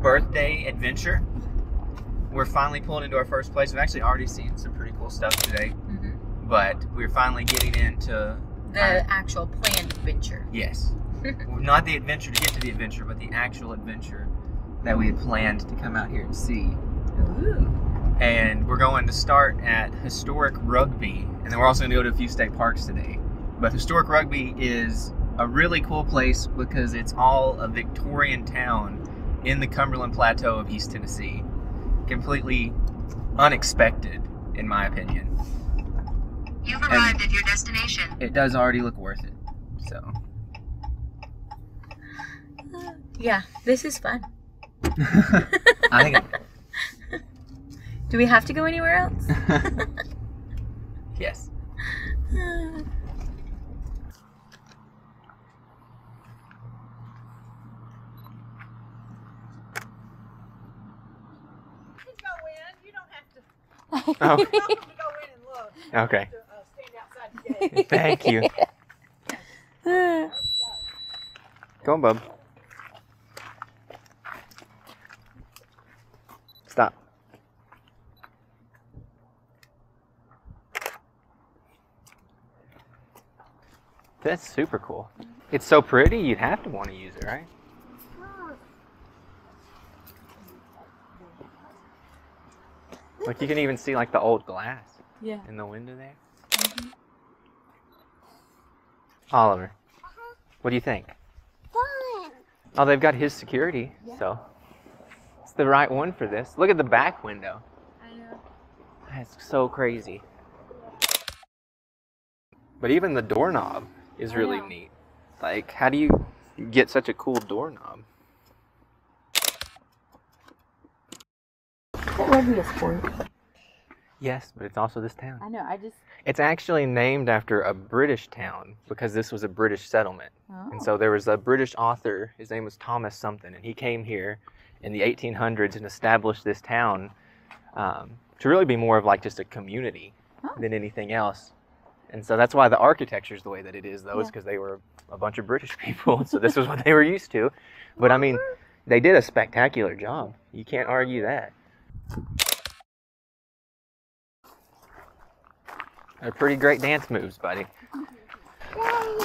Welcome to Bree's birthday adventure. We're finally pulling into our first place. We've actually already seen some pretty cool stuff today, Mm-hmm. but we're finally getting into The actual planned adventure. yes, not the adventure to get to the adventure, but the actual adventure that we had planned to come out here and see. Ooh. And we're going to start at Historic Rugby, and then we're also going to go to a few state parks today. But Historic Rugby is a really cool place because it's all a Victorian town in the Cumberland Plateau of East Tennessee. Completely unexpected, in my opinion. You've And- arrived at your destination. It does already look worth it. So, Yeah, this is fun. I think. Do we have to go anywhere else? yes. Just go in. You don't have to. Oh, You don't have to go in and look. You okay. uh. Thank you. Go on, bub. Stop. That's super cool. It's so pretty, you'd have to want to use it, right? Like you can even see like the old glass Yeah. in the window there. Mm-hmm. Oliver, uh-huh. what do you think? Fun. Oh, they've got his security, so it's the right one for this. Look at the back window. I know. That's so crazy. But even the doorknob is really neat. Like, how do you get such a cool doorknob? Rugby is sport. Yes, but it's also this town. I know. I just. It's actually named after a British town because this was a British settlement. Oh. And so there was a British author, his name was Thomas something, and he came here in the 1800s and established this town um, to really be more of like just a community Oh. than anything else. And so that's why the architecture is the way that it is, though, is because they were a bunch of British people. so this was what they were used to. But I mean, they did a spectacular job. You can't argue that. They're pretty great dance moves, buddy. Yay.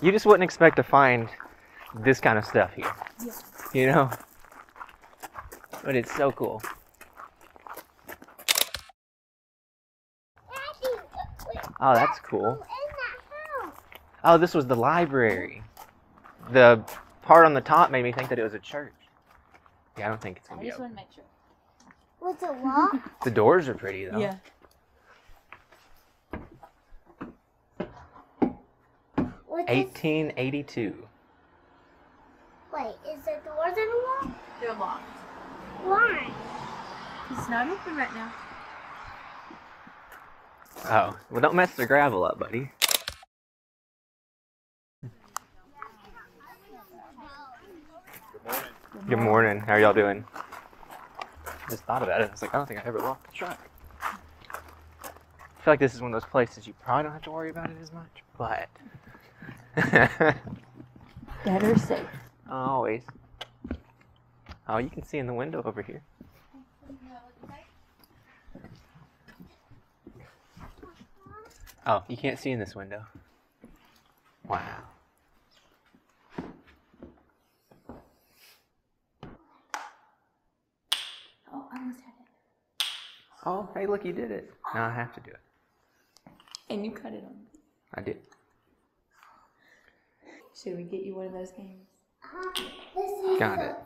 You just wouldn't expect to find this kind of stuff here. You know? But it's so cool. Daddy! Oh, that's cool. Oh, this was the library. The part on the top made me think that it was a church. Yeah, I don't think it's gonna I be just open. want to make sure. What's it what? The doors are pretty though. Yeah. What's this? 1882. Wait, is there doors in the wall? They're locked. Why? It's not open right now. Oh, well, don't mess the gravel up, buddy. Good morning. How are y'all doing? I Just thought about it. I was like, I don't think I ever locked the truck. I feel like this is one of those places you probably don't have to worry about it as much, but Better safe. always. Oh, you can see in the window over here. Oh, you can't see in this window. Wow. Oh, I almost had it. Oh, hey, look, you did it. Now I have to do it. And you cut it on. I did. Should we get you one of those games? This Got it.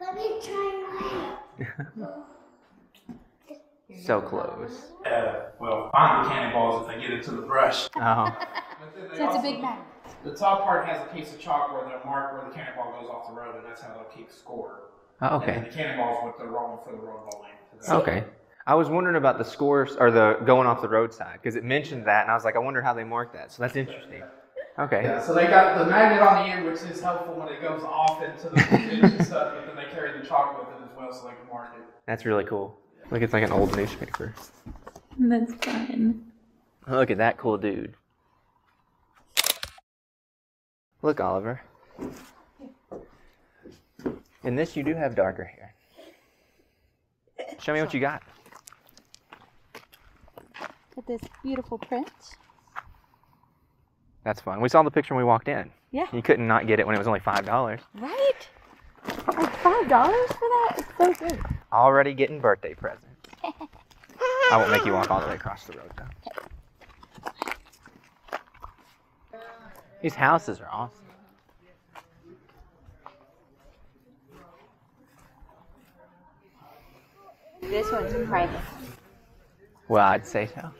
Let me try So close. Uh, well, find the cannonballs if they get into the brush. Oh, But then So it's a big magnet. The top part has a piece of chalk where they'll mark where the cannonball goes off the road, and that's how they'll keep score. oh And okay. the cannonballs what the wrong rolling for the road bowling. Okay. I was wondering about the scores or the going off the roadside because it mentioned that, and I was like, I wonder how they mark that. So that's interesting. Okay. Yeah, so they got the magnet on the end, which is helpful when it goes off into the ditch and stuff, but then they carry the chalk with it as well so they can mark it. That's really cool. Look, it's like an old newspaper. That's fun. Look at that cool dude. Look, Oliver. In this, you do have darker hair. Show me what you got. At this beautiful print. That's fun. We saw the picture when we walked in. Yeah. You couldn't not get it when it was only five dollars. Right? Like five dollars for that? It's so good. Already getting birthday presents. I won't make you walk all the way across the road though. These houses are awesome. This one's private. Well, I'd say so.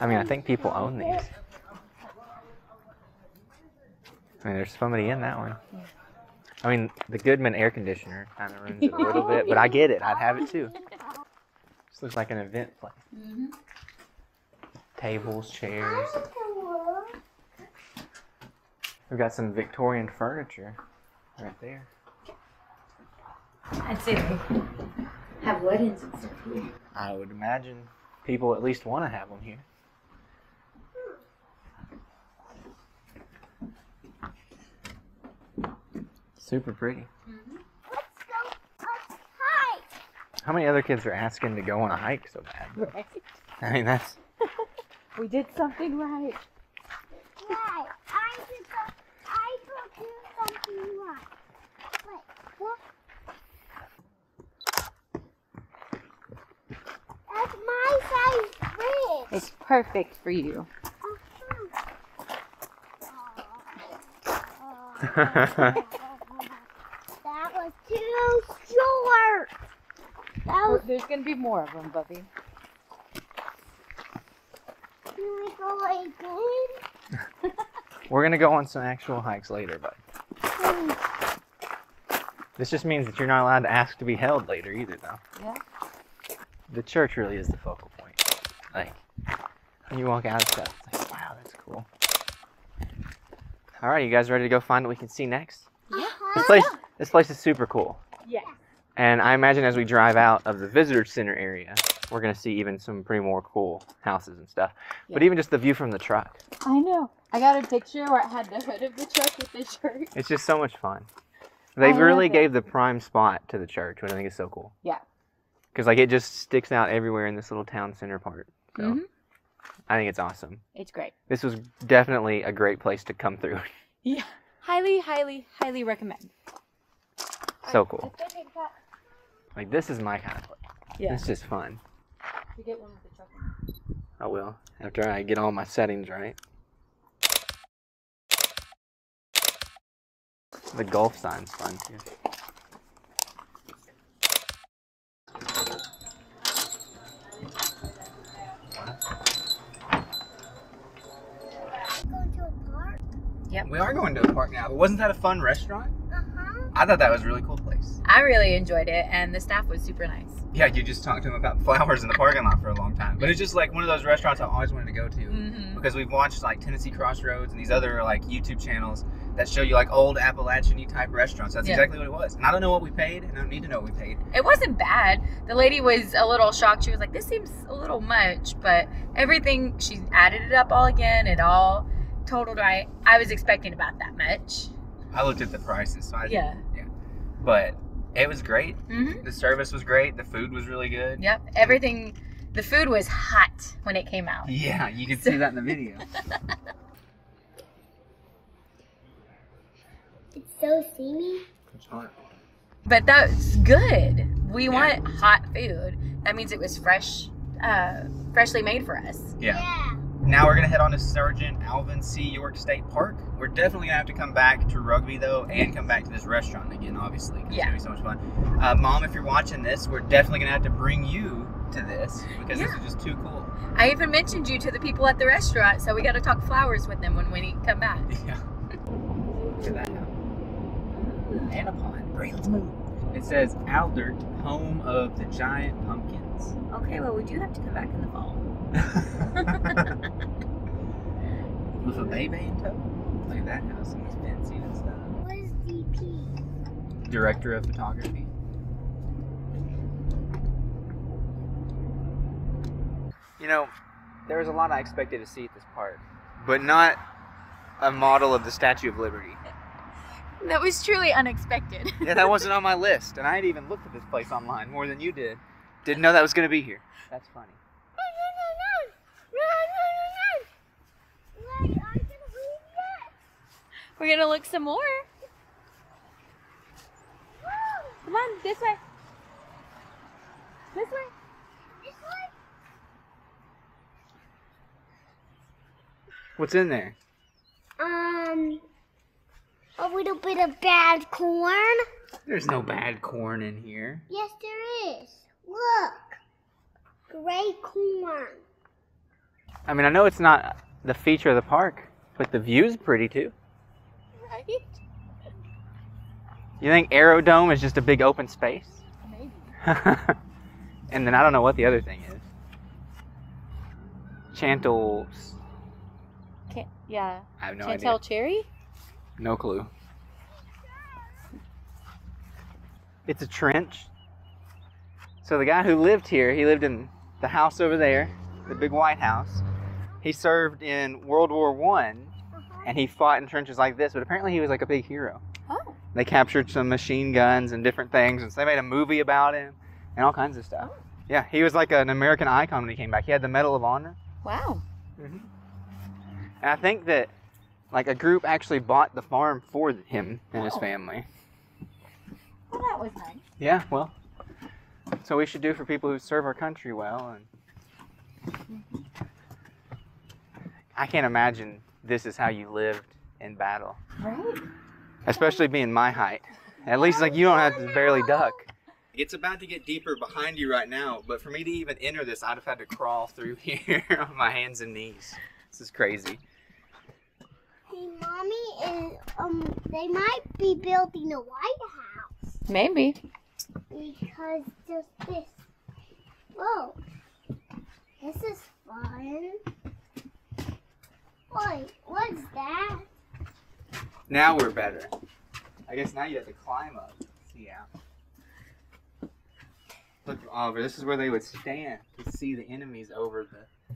I mean, I think people own these. I mean, there's somebody in that one. I mean, the Goodman air conditioner kind of ruins it a little bit, but I get it. I'd have it too. This looks like an event place. Tables, chairs. We've got some Victorian furniture right there. I'd say have weddings and stuff here. I would imagine people at least want to have them here. Super pretty. Let's go. Let's hike. How many other kids are asking to go on a hike so bad? Right. I mean, that's We did something right. Right. I did some, I do something right. Wait, what? That's my size ring. It's perfect for you. that was too short. That was There's gonna be more of them, Buffy. Can we go again? We're gonna go on some actual hikes later, but hmm. this just means that you're not allowed to ask to be held later either, though. Yeah. The church really is the focal point. Like when you walk out of stuff, it's like, wow, that's cool. All right, you guys ready to go find what we can see next? Yeah. This place, this place is super cool. Yeah. And I imagine as we drive out of the visitor center area, we're gonna see even some pretty more cool houses and stuff. But even just the view from the truck, I know. I got a picture where it had the hood of the truck with the church. it's just so much fun. They I really gave the prime spot to the church, which I think is so cool. Yeah. Because like it just sticks out everywhere in this little town center part. So Mhm. I think it's awesome. It's great. This was definitely a great place to come through. Yeah. Highly, highly, highly recommend. so cool. Like this is my kind of place. Yeah. It's just fun. You get one with the truck. I will after I get all my settings right. The golf sign's fun too. Going to a park? We are going to a park now, but wasn't that a fun restaurant? Uh-huh. I thought that was a really cool place. I really enjoyed it, and the staff was super nice. Yeah, you just talked to him about flowers in the parking lot for a long time. But it's just like one of those restaurants I always wanted to go to Mm-hmm. because we've watched like Tennessee Crossroads and these other like YouTube channels that show you like old Appalachian type restaurants. That's Yeah. exactly what it was. And I don't know what we paid, and I don't need to know what we paid. It wasn't bad. The lady was a little shocked. She was like, "This seems a little much," but everything she added it up all again. It all totaled right. I was expecting about that much. I looked at the prices, so I Yeah. But it was great. Mm-hmm. The service was great. The food was really good. Yep. Everything. The food was hot when it came out. Yeah, you can see that in the video. It's so steamy. It's hot. But that's good. We Yeah. want hot food. That means it was fresh, uh, freshly made for us. Yeah. Yeah. Now we're gonna head on to Sergeant Alvin C. York State Park. We're definitely gonna have to come back to rugby though, and come back to this restaurant again, obviously. Yeah. It's gonna be so much fun. Uh, Mom, if you're watching this, we're definitely gonna have to bring you to this because this is just too cool. I even mentioned you to the people at the restaurant, so we got to talk flowers with them when we come back. Yeah. Look at that. And a pond. Great, let's move. It says Allardt, home of the giant pumpkins. Okay, well, we do have to come back in the fall. With a baby in tow. Look at that house and it's fancy and stuff. What is DP? Director of photography. You know, there was a lot I expected to see at this park, but not a model of the Statue of Liberty. That was truly unexpected. Yeah, that wasn't on my list, and I had even looked at this place online more than you did. Didn't know that was going to be here. That's funny. Wait, are you gonna leave yet? We're gonna look some more. Come on, this way. This way. This way? What's in there? Um, a little bit of bad corn. There's no bad corn in here. Yes, there is. Look, gray corn. I mean, I know it's not the feature of the park, but the view's pretty too. Right? You think Aerodome is just a big open space? Maybe. and then I don't know what the other thing is. Chantels. Can't, yeah. I have no Chantel idea. Cherry? No clue. It's a trench. So the guy who lived here, he lived in the house over there, the big white house. He served in World War One, and he fought in trenches like this. But apparently, he was like a big hero. Oh. They captured some machine guns and different things, and so they made a movie about him and all kinds of stuff. Yeah, he was like an American icon when he came back. He had the Medal of Honor. Wow. Mhm. And I think that like a group actually bought the farm for him and his Oh. family. Well, that was nice. Yeah, well, so we should do for people who serve our country well. And I can't imagine this is how you lived in battle, Right? especially being my height. At least like you don't have to barely duck. It's about to get deeper behind you right now, but for me to even enter this, I'd have had to crawl through here on my hands and knees. This is crazy. Hey, mommy is um. They might be building a White House Maybe. because just this. Whoa, this is fun. Wait, what's that? Now we're better. I guess now you have to climb up. See out. Look, Oliver, this is where they would stand to see the enemies over the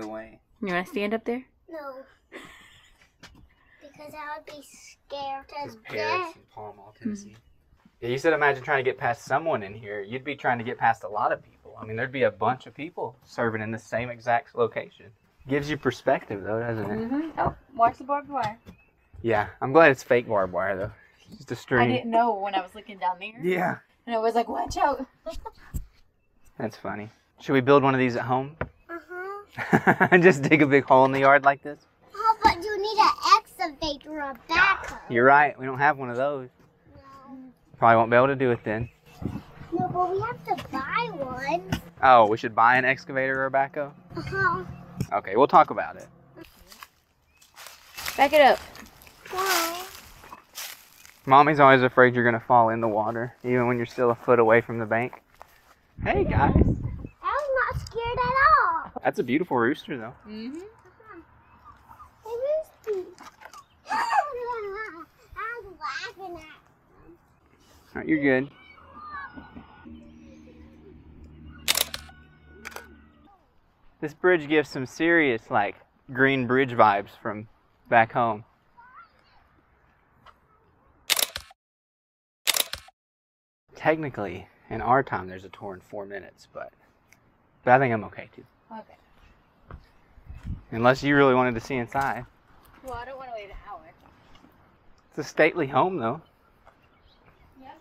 the way. You want to stand up there? No, because I would be scared This to is Paris death. and Pall Mall, hmm. Tennessee. Yeah, you said imagine trying to get past someone in here. You'd be trying to get past a lot of people. I mean, there'd be a bunch of people serving in the same exact location. Gives you perspective, though, doesn't it? Mm-hmm. Oh, watch the barbed wire. Yeah, I'm glad it's fake barbed wire, though. It's just a I string. I didn't know when I was looking down there. Yeah, And I was like, watch out. that's funny. Should we build one of these at home? Uh-huh. And just dig a big hole in the yard like this? Oh, but you need an excavator or a backhoe. You're right. We don't have one of those. No. Probably won't be able to do it then. no, but we have to buy one. Oh, we should buy an excavator or a backhoe? Uh-huh. Okay, we'll talk about it. Back it up. Wow. Mommy's always afraid you're going to fall in the water, even when you're still a foot away from the bank. Hey, guys. I'm not scared at all. That's a beautiful rooster, though. Mm-hmm. Hey, Roosty. I'm laughing at All right, you're good. This bridge gives some serious, like, green bridge vibes from back home. Technically, in our time, there's a tour in four minutes, but but I think I'm okay too. Okay. Unless you really wanted to see inside. Well, I don't want to wait an hour. It's a stately home, though. Yeah.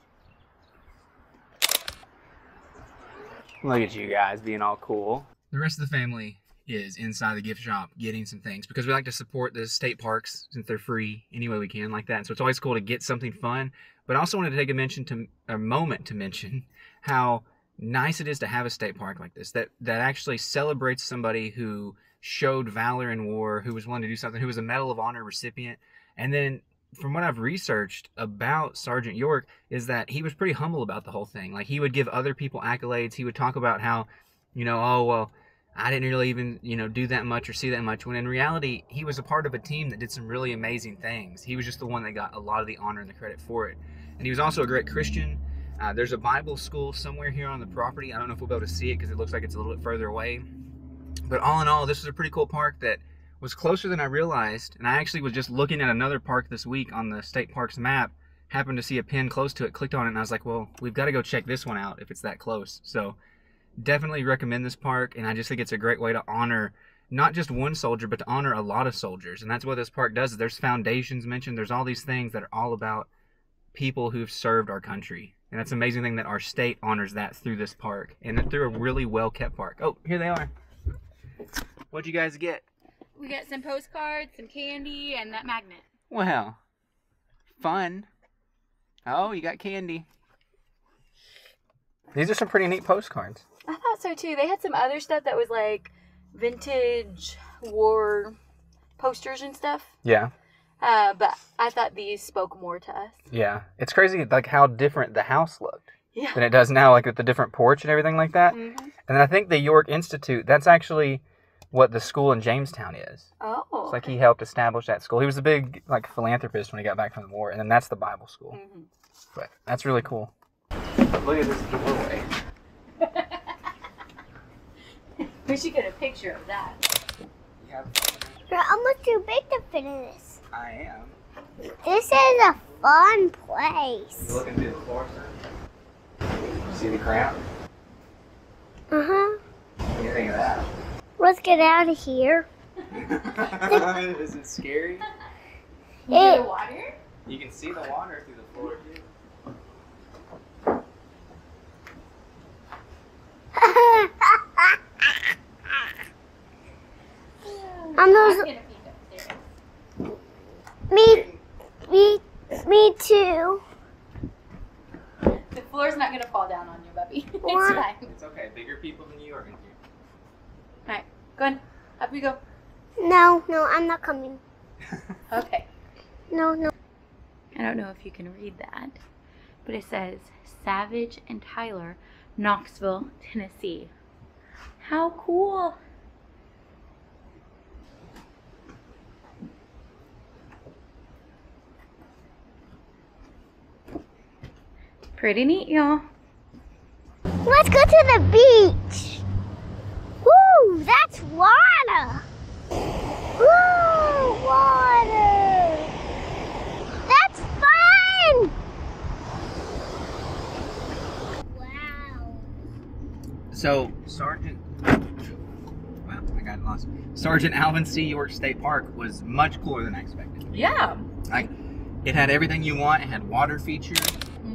Look at you guys being all cool. The rest of the family is inside the gift shop getting some things because we like to support the state parks since they're free any way we can like that. And so it's always cool to get something fun. But I also wanted to take a mention to a moment to mention how nice it is to have a state park like this that that actually celebrates somebody who showed valor in war, who was willing to do something, who was a Medal of Honor recipient, and then from what I've researched about Sergeant York is that he was pretty humble about the whole thing. Like he would give other people accolades. He would talk about how, you know, oh well, I didn't really even, you know, do that much or see that much. When in reality, he was a part of a team that did some really amazing things. He was just the one that got a lot of the honor and the credit for it. And he was also a great Christian. Uh, there's a Bible school somewhere here on the property. I don't know if we'll be able to see it because it looks like it's a little bit further away. But all in all, this is a pretty cool park that was closer than I realized. And I actually was just looking at another park this week on the state parks map. Happened to see a pin close to it, clicked on it, and I was like, well, we've got to go check this one out if it's that close. So definitely recommend this park. And I just think it's a great way to honor not just one soldier, but to honor a lot of soldiers. And that's what this park does. There's foundations mentioned, there's all these things that are all about people who've served our country. And that's an amazing thing that our state honors that through this park and through a really well kept park. Oh, here they are. What'd you guys get? We got some postcards, some candy, and that magnet. Wow. Fun. Oh, you got candy. These are some pretty neat postcards. I thought so too. They had some other stuff that was like vintage war posters and stuff. Yeah. Uh, but I thought these spoke more to us. Yeah. It's crazy like how different the house looked Yeah. than it does now, like with the different porch and everything like that. hmm And then I think the York Institute, that's actually what the school in Jamestown is. Oh. It's like he helped establish that school. He was a big like philanthropist when he got back from the war, and then that's the Bible school. Mhm. But that's really cool. Look at this doorway. We should get a picture of that. You're almost too big to fit in this. I am. This is a fun place. You looking through the floor, sir? See the ground? Uh huh. What do you think of that? Let's get out of here. Is it scary? You get It- a water? You can see the water through the floor too. I'm I'm those, gonna peek upstairs. me, me, me too. The floor's not gonna fall down on you, Bubby. it's fine. It's okay. Bigger people than you are in here. Alright, go on. Up you go. No, no, I'm not coming. Okay. No, no. I don't know if you can read that, but it says Savage and Tyler, Knoxville, Tennessee. How cool! Pretty neat, y'all. Let's go to the beach. Woo, that's water. Woo, water. That's fun. Wow. So, Sergeant. Wow, I got lost. Sergeant Alvin C. York State Park was much cooler than I expected. Yeah. Like, it had everything you want. It had water features.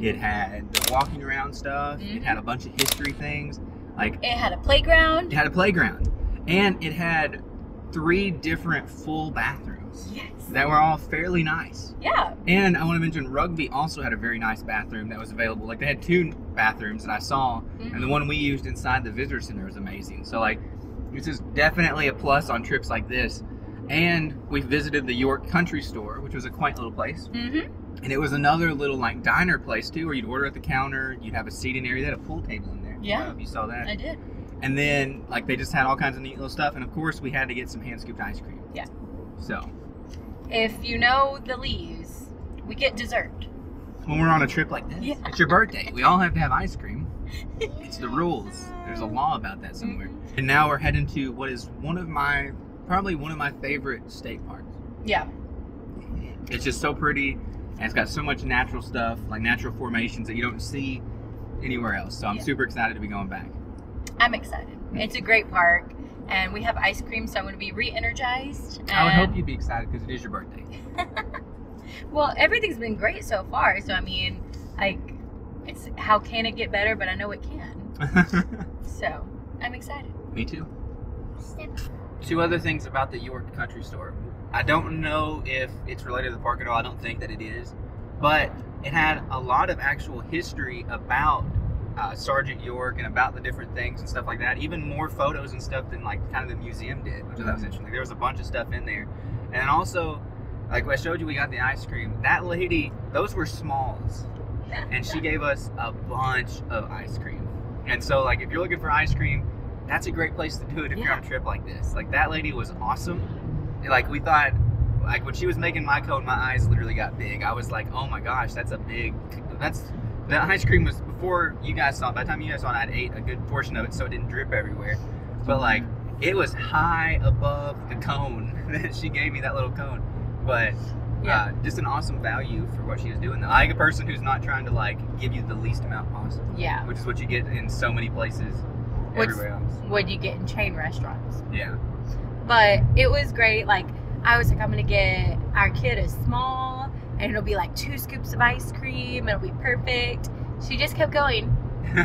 It had the walking around stuff. It had a bunch of history things. Like, It had a playground. it had a playground. And it had three different full bathrooms Yes. that were all fairly nice. Yeah. And I want to mention Rugby also had a very nice bathroom that was available. Like they had two bathrooms that I saw, and the one we used inside the visitor center was amazing. So like, this is definitely a plus on trips like this. And we visited the York Country Store, which was a quaint little place. Mm-hmm. And it was another little like diner place too, where you'd order at the counter. You'd have a seating area. They had a pool table in there. Yeah. if you saw that. I did. And then like they just had all kinds of neat little stuff. And of course, we had to get some hand scooped ice cream. Yeah. So If you know the leaves, we get dessert. when we're on a trip like this, Yeah. it's your birthday. We all have to have ice cream. It's the rules. There's a law about that somewhere. Mm-hmm. And now we're heading to what is one of my, probably one of my favorite state parks. Yeah. It's just so pretty, and it's got so much natural stuff, like natural formations that you don't see anywhere else. So I'm Yeah. super excited to be going back. I'm excited. It's a great park, and we have ice cream, so I'm going to be re-energized. And, I would hope you'd be excited because it is your birthday. Well, everything's been great so far. So I mean, like, it's how can it get better? But I know it can. So I'm excited. Me too. Two other things about the York Country Store. I don't know if it's related to the park at all. I don't think that it is, but it had a lot of actual history about uh, Sergeant York and about the different things and stuff like that. Even more photos and stuff than like kind of the museum did, which I thought was interesting. There was a bunch of stuff in there, and also, like I showed you, we got the ice cream. That lady, those were smalls, and she gave us a bunch of ice cream. And so, like, if you're looking for ice cream, that's a great place to do it if you're on a trip like this. Like that lady was awesome. Like we thought, like when she was making my cone, my eyes literally got big. I was like, oh my gosh, that's a big. That's the ice cream was before you guys saw. it. By the time you guys saw it, I'd ate a good portion of it, so it didn't drip everywhere. But like, It was high above the cone that she gave me that little cone, but Yeah. uh, just an awesome value for what she was doing. I like a person who's not trying to like give you the least amount possible, Yeah. which is what you get in so many places What's- everywhere else. What you get in chain restaurants. Yeah. But it was great. Like I was like, I'm gonna get our kid a small, and it'll be like two scoops of ice cream. It'll be perfect. She just kept going.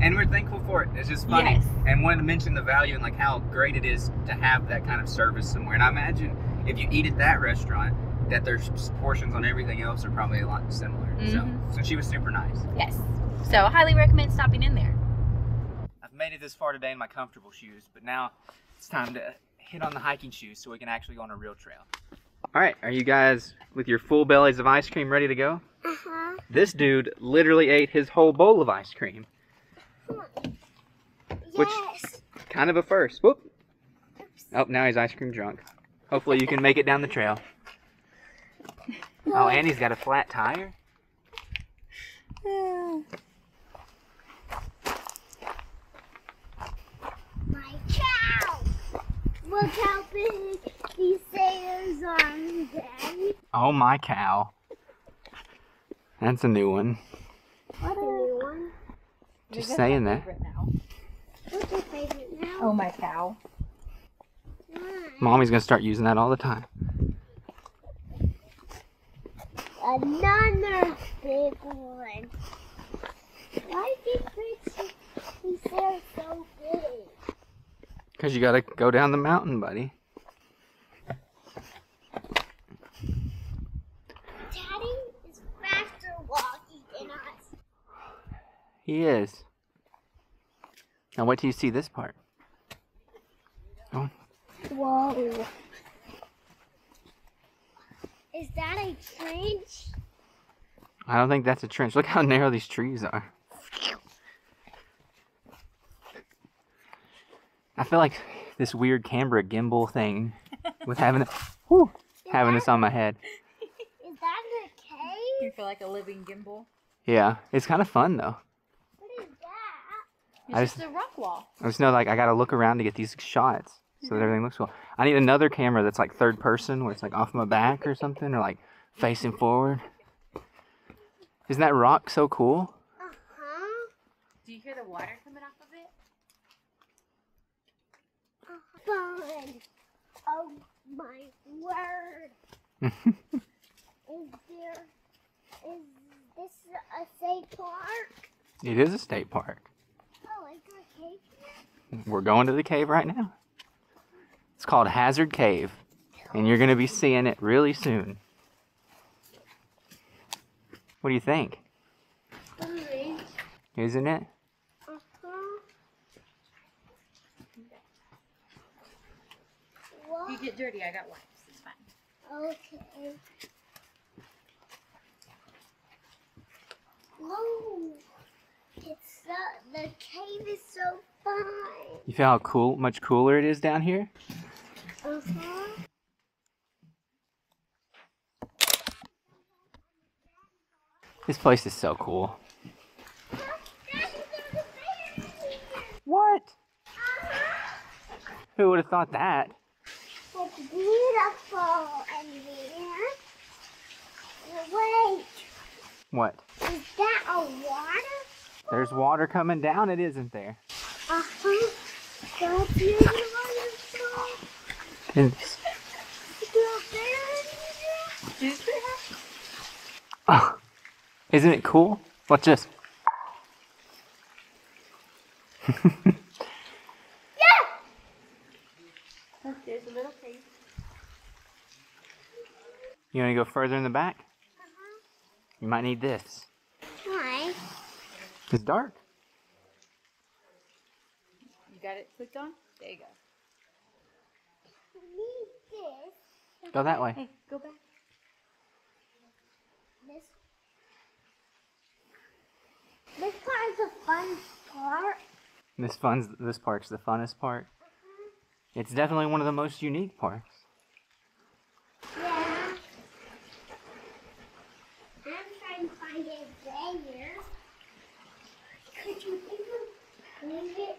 and we're thankful for it. It's just funny. Yes. And wanted to mention the value and like how great it is to have that kind of service somewhere. And I imagine if you eat at that restaurant, that their portions on everything else are probably a lot similar. Mhm. So, so she was super nice. Yes. So highly recommend stopping in there. I've made it this far today in my comfortable shoes, but now it's time to hit on the hiking shoes so we can actually go on a real trail. All right, are you guys with your full bellies of ice cream ready to go? Uh huh. This dude literally ate his whole bowl of ice cream. Which- Kind of a first. Whoop. Oh, now he's ice cream drunk. Hopefully you can make it down the trail. Oh, and he's got a flat tire. My cow. Look how big these sailors arms, Daddy. Oh my cow. That's a new one. What's a new one? Just saying that. What's your favorite now? Oh my cow. Mine. Mommy's gonna start using that all the time. Another big one. Why did these these sailors so big? Cause you gotta go down the mountain, buddy. Daddy is faster walking than us. He is. Now wait till you see this part. Whoa. Is that a trench? I don't think that's a trench. Look how narrow these trees are. I feel like this weird camera gimbal thing with having it, whew, having this on my head. Is that a cave? You feel like a living gimbal. Yeah, it's kind of fun though. What is that? It's I just, just- a rock wall. I just know like I gotta look around to get these shots so that everything looks cool. I need another camera that's like third person where it's like off my back or something or like facing forward. Isn't that rock so cool? Uh-huh. Do you hear the water coming off of it? Fun. Oh my word. is there is this a state park? It is a state park. Oh, I got a cave here? We're going to the cave right now. It's called Hazard Cave, and you're going to be seeing it really soon. What do you think? Isn't it? Uh-huh. You get dirty, I got wipes. It's fine. Okay. Whoa. It's so, the cave is so fun. You feel how cool, much cooler it is down here? Uh-huh. This place is so cool. Daddy, there's a bear in here. What? Uh-huh. Who would have thought that? It's beautiful in here. Wait, What? is that a water? There's water coming down, it isn't there? Uh-huh. That's beautiful. It's, Is there a bear in here? oh, isn't it cool? Watch this. There's a little cave. You want to go further in the back? You might need this. Why? It's dark. You got it clicked on? There you go. We need this. Go that way. Hey, go back. This. This part's a fun part. This fun's this park's the funnest part. Uh-huh. It's definitely one of the most unique parks. Yeah. I'm trying to find it there. Could you even leave it?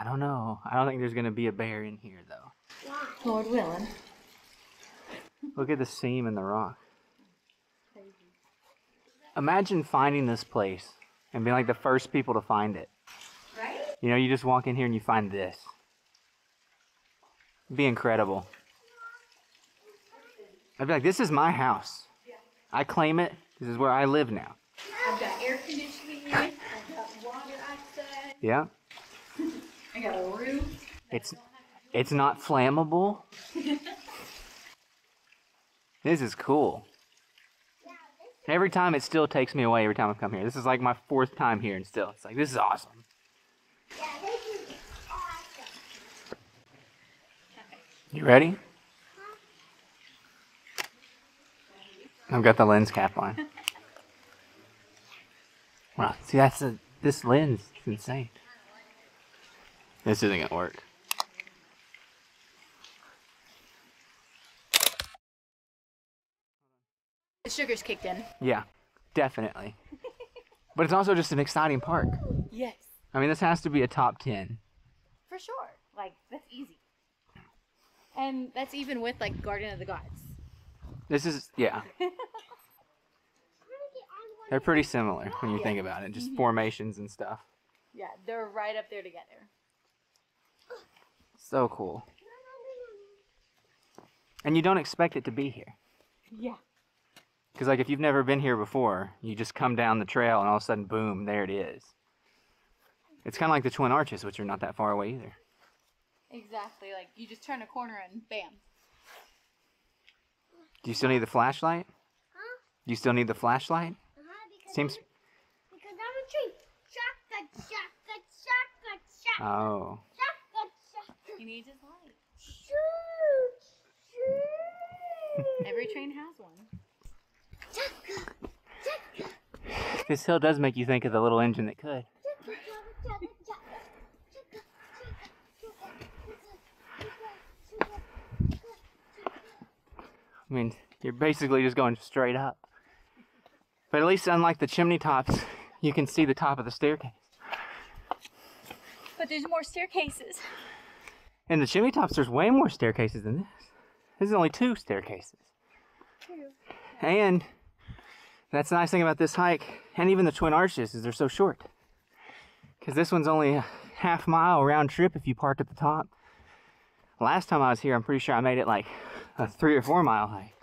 I don't know. I don't think there's gonna be a bear in here though. Lord willing. Look at the seam in the rock. Imagine finding this place and being like the first people to find it. Right? You know, you just walk in here and you find this. It'd be incredible. I'd be like, this is my house. I claim it. This is where I live now. I've got air conditioning. I've got water outside. Yeah. I got a roof. It's it's not flammable. this is cool. Every time it still takes me away every time I come here. This is like my fourth time here and still it's like this is awesome. Yeah, this is awesome. You ready? I've got the lens cap on. Wow, see that's a, this lens is insane. This isn't gonna work. The sugar's kicked in. Yeah, definitely. but it's also just an exciting park. Yes. I mean, this has to be a top 10. For sure. Like, that's easy. And that's even with, like, Garden of the Gods. This is, yeah, I'm gonna get on one. they're pretty similar when you think about it. Just mm-hmm. formations and stuff. Yeah, they're right up there together. So cool. And you don't expect it to be here. Yeah. Because, like, if you've never been here before, you just come down the trail and all of a sudden, boom, there it is. It's kind of like the Twin Arches, which are not that far away either. Exactly. Like, you just turn a corner and bam. Do you still need the flashlight? Huh? Do you still need the flashlight? Uh-huh, because Seems. I'm because I'm a tree. Shotgun, shotgun, shotgun, shotgun, Oh. Shotgun, shotgun. He needs his light. Shoot, shoot. Every train has one. Shotgun, shotgun, This hill does make you think of the little engine that could. I mean, you're basically just going straight up. But at least, unlike the chimney tops, you can see the top of the staircase. But there's more staircases. In the chimney tops, there's way more staircases than this. This is only two staircases. And that's the nice thing about this hike, and even the Twin Arches, is they're so short. Because this one's only a half mile round trip if you park at the top. Last time I was here, I'm pretty sure I made it like a three or four mile hike.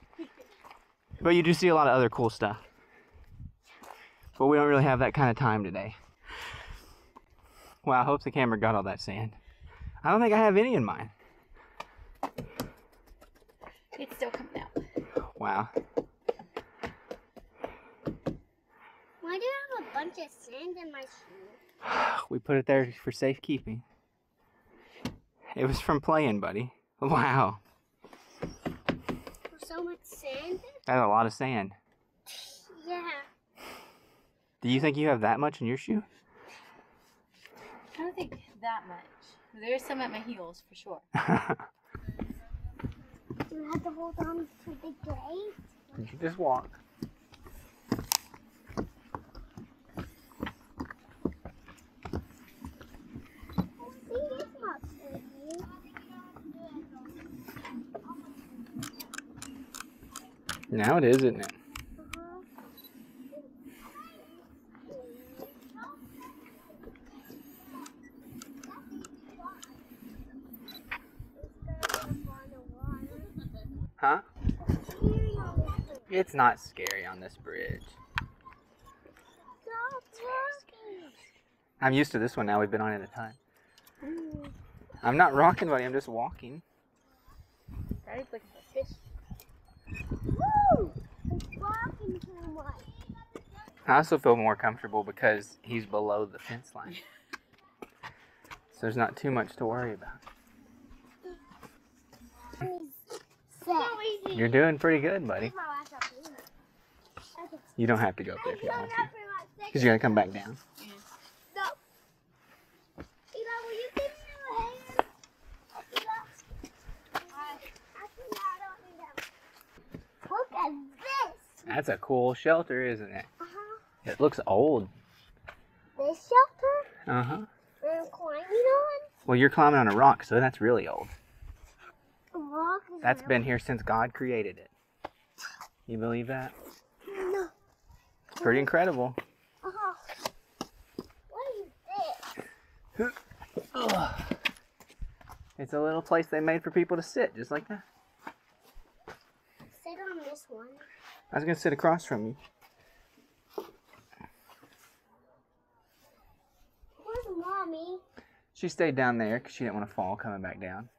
But you do see a lot of other cool stuff. But we don't really have that kind of time today. Well, I hope the camera got all that sand. I don't think I have any in mine. It's still coming out. Wow. Why do you have a bunch of sand in my shoe? We put it there for safekeeping. It was from playing, buddy. Wow. So much sand? That's a lot of sand. Yeah. Do you think you have that much in your shoe? I don't think that much. There's some at my heels for sure. Do you have to hold on to the gate? you just walk. See, it's not sticky. Now it is, isn't it? Uh-huh. Huh? It's not scary on this bridge. I'm used to this one now. We've been on it a ton. I'm not rocking, buddy. I'm just walking. Daddy's looking for fish. Woo! It's walking too much. I also feel more comfortable because he's below the fence line. So there's not too much to worry about. You're doing pretty good, buddy. My last up here. Okay. You don't have to go up there if you don't want to. very much sick. Because you're going to come back down. No. Eva, will you give me your hand? Eva. I, actually, no, I don't need that. Look at this. That's a cool shelter, isn't it? Uh-huh. It looks old. This shelter Uh huh. I'm climbing on. Well, you're climbing on a rock, so that's really old. A rock That's been here since God created it. You believe that? No. It's pretty incredible. Uh-huh. What is this? It's a little place they made for people to sit, just like that. Sit on this one. I was gonna sit across from you. Where's mommy? She stayed down there because she didn't want to fall coming back down.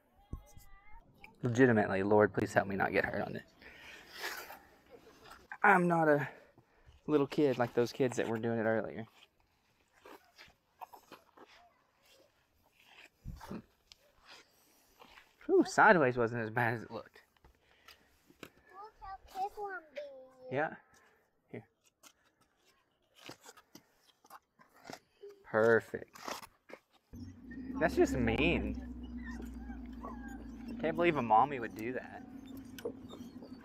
Legitimately, Lord, please help me not get hurt on this. I'm not a little kid like those kids that were doing it earlier. Hmm. Whew, sideways wasn't as bad as it looked. Look how this one be. Yeah. Here. Perfect. That's just mean. Can't believe a mommy would do that.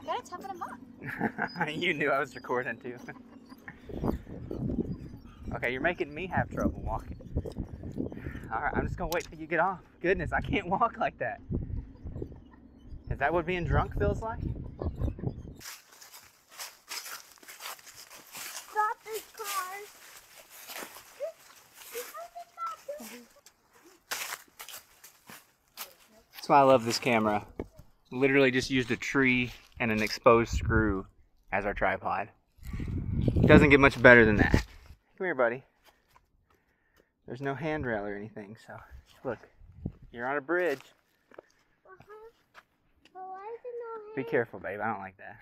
I gotta toughen him up. you knew I was recording too. okay, you're making me have trouble walking. Alright, I'm just gonna wait till you get off. Goodness, I can't walk like that. Is that what being drunk feels like? Stop this car. You have to stop this. That's why I love this camera. Literally just used a tree and an exposed screw as our tripod. Doesn't get much better than that. Come here, buddy. There's no handrail or anything, so look, you're on a bridge. Uh-huh. Why is it no Be careful, babe. I don't like that.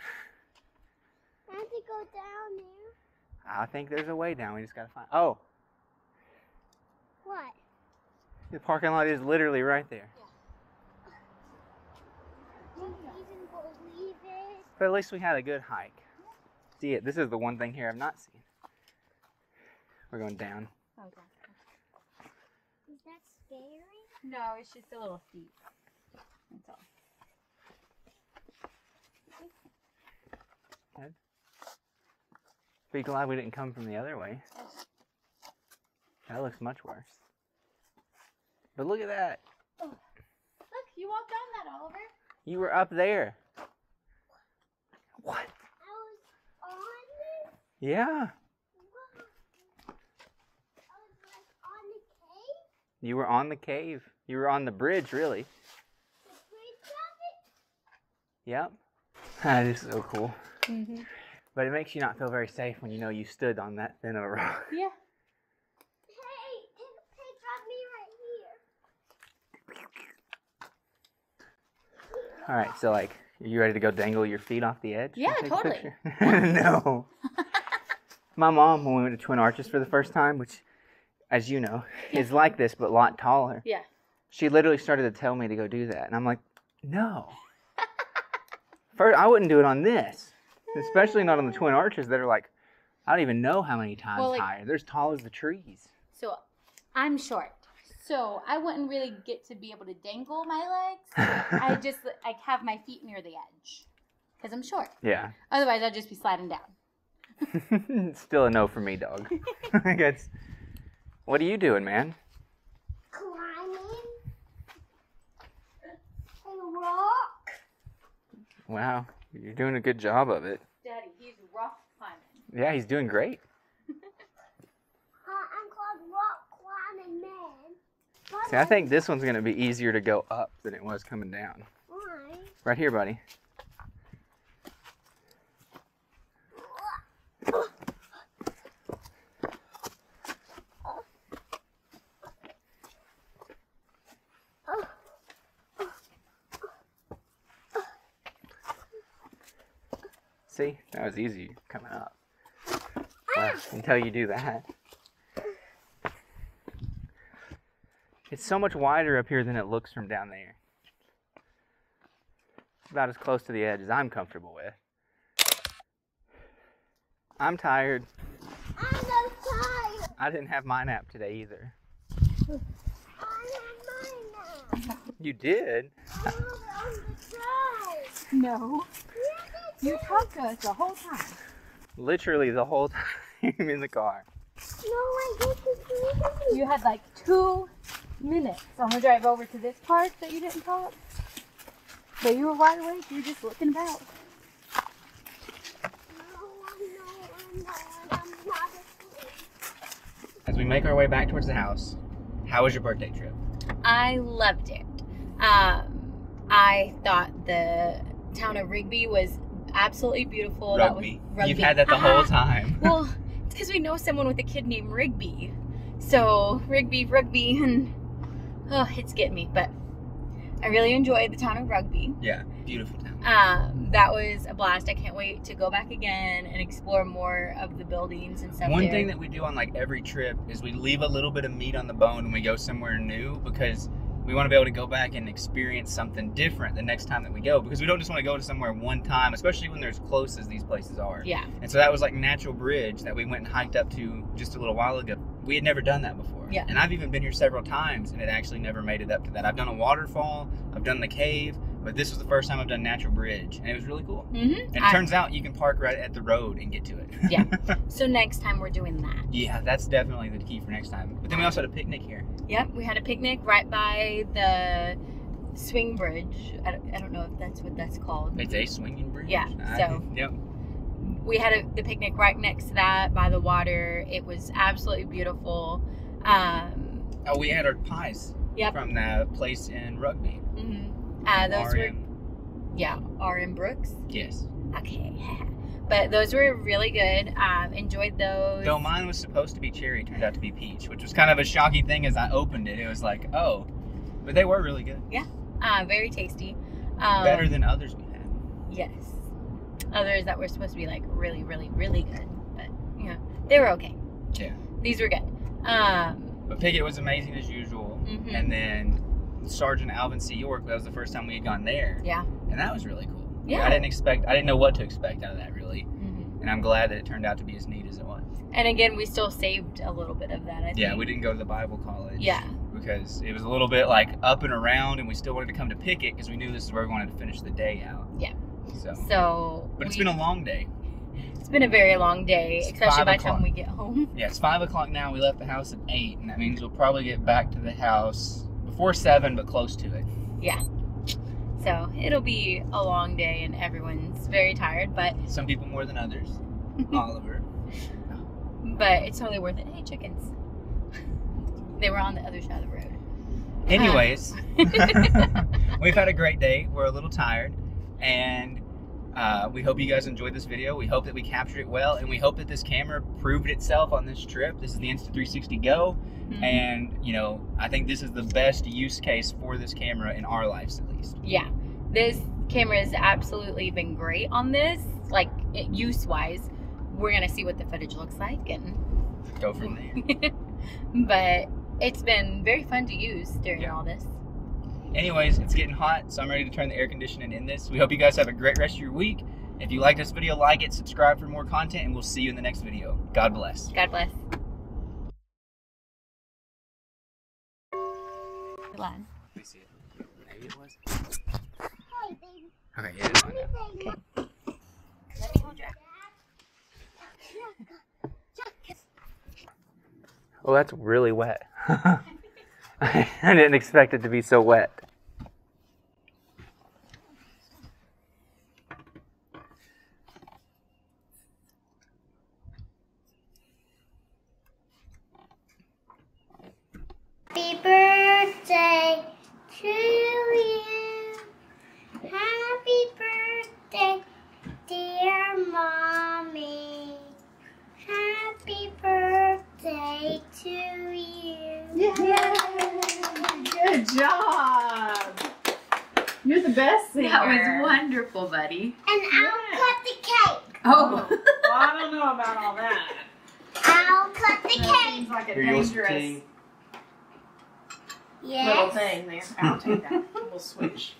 I have to go down there. I think there's a way down. We just gotta find. Oh, What? the parking lot is literally right there. Do you even believe it? But at least we had a good hike. See it. This is the one thing here I've not seen. We're going down. Okay. Is that scary? No, it's just a little steep. That's all. Be glad we didn't come from the other way. That looks much worse. But look at that. Look, you walked down that, Oliver. You were up there. What? I was on this. Yeah. Wow. I was like on the cave. You were on the cave. You were on the bridge, really. The bridge of it. Yep. That is so cool. Mm-hmm. But it makes you not feel very safe when you know you stood on that thin of a rock. Yeah. Hey, take a picture me right here. All right, so like, are you ready to go dangle your feet off the edge? Yeah, take a totally. no. My mom, when we went to Twin Arches for the first time, which, as you know, is like this but a lot taller. Yeah. She literally started to tell me to go do that, and I'm like, no. First, I wouldn't do it on this, especially not on the Twin Arches that are like, I don't even know how many times Well, like- higher. They're as tall as the trees. So I'm short. So I wouldn't really get to be able to dangle my legs. I just like have my feet near the edge because I'm short. yeah. Otherwise, I'd just be sliding down. Still a no for me, dog. That's, what are you doing, man? Climbing. A rock. Wow, you're doing a good job of it. Daddy, he's rough climbing. Yeah, he's doing great. Uh, I'm called Rock Climbing Man. But See, I think this one's gonna be easier to go up than it was coming down. Why? Right here, buddy. See, that was easy coming up. Ah. Well, until you do that. It's so much wider up here than it looks from down there. It's about as close to the edge as I'm comfortable with. I'm tired. I'm so tired. I didn't have my nap today either. I have mine now. You did? I have on the drive. No. Yeah, You talked to us the whole time. Literally the whole time in the car. No, I get to see it. You had like two minutes. I'm gonna drive over to this park that you didn't talk. But you were wide awake. You were just looking about. As we make our way back towards the house, how was your birthday trip? I loved it. Um, I thought the town of Rigby was absolutely beautiful. That was Rugby. rugby. You've had that the Ah, whole time. well, it's because we know someone with a kid named Rigby. So Rigby, rugby, and oh, it's getting me. But I really enjoyed the town of Rugby. yeah, beautiful town. Um, that was a blast. I can't wait to go back again and explore more of the buildings and stuff. One there. thing that we do on like every trip is we leave a little bit of meat on the bone when we go somewhere new because we want to be able to go back and experience something different the next time that we go because we don't just want to go to somewhere one time, especially when they're as close as these places are. yeah, And so that was like Natural Bridge that we went and hiked up to just a little while ago. We had never done that before. Yeah. And I've even been here several times and it actually never made it up to that. I've done a waterfall, I've done the cave, but this was the first time I've done Natural Bridge and it was really cool. hmm And it turns out you can park right at the road and get to it. Yeah. so next time we're doing that. yeah, that's definitely the key for next time. But then we also had a picnic here. Yep, we had a picnic right by the swing bridge. I don't, I don't know if that's what that's called. It's a swinging bridge. Yeah, I- so- Yep. We had a, the picnic right next to that by the water. It was absolutely beautiful. Um, Oh, we had our pies. Yep. From the place in Rugby. mhm. Uh, those were yeah, R.M. Brooks. Yes. Okay, but those were really good. Um, enjoyed those. Though mine was supposed to be cherry, turned out to be peach, which was kind of a shocking thing as I opened it. It was like, oh, but they were really good. Yeah, uh, very tasty. Um, Better than others we had. Yes. Others that were supposed to be like really, really, really good, but you know they were okay. Yeah. These were good. Um, But Pickett was amazing as usual. Mhm. And then Sergeant Alvin C. York, that was the first time we had gone there. Yeah. And that was really cool. Yeah. I didn't expect, I didn't know what to expect out of that really. mhm. And I'm glad that it turned out to be as neat as it was. And again, we still saved a little bit of that. I Yeah, think. we didn't go to the Bible college. Yeah. Because it was a little bit like up and around, and we still wanted to come to Pickett because we knew this is where we wanted to finish the day out. Yeah. So, So, but it's we- been a long day. it's been a very long day, It's especially by the time we get home. Yeah, it's five o'clock now. We left the house at eight, and that means we'll probably get back to the house before seven, but close to it. Yeah. So it'll be a long day, and everyone's very tired. But Some people more than others. Oliver. but it's totally worth it. Hey, chickens! they were on the other side of the road. Anyways, we've had a great day. We're a little tired, and uh, we hope you guys enjoyed this video. We hope that we captured it well, and we hope that this camera proved itself on this trip. This is the Insta360 Go, Mhm. and you know, I think this is the best use case for this camera in our lives, at least. yeah, this camera has absolutely been great on this, like use wise. We're gonna see what the footage looks like, and Go from there. but it's been very fun to use during Yeah. all this. Anyways, it's getting hot, so I'm ready to turn the air conditioning in this. We hope you guys have a great rest of your week. If you like this video, like it, subscribe for more content, and we'll see you in the next video. God bless. God bless. Glad. Let me see it. Maybe it was. Hey, baby. Okay, yeah, it's on now. Okay. Let me hold your. Oh, that's really wet. I didn't expect it to be so wet. Happy birthday to you. Happy birthday, dear mommy. Happy birthday to you. Good job. You're the best singer. That was wonderful, buddy. And I'll cut the cake. Oh. oh. Well, I don't know about all that. I'll cut the That cake. seems like a Here, you want some dangerous tea? little thing there. I'll take that. We'll switch.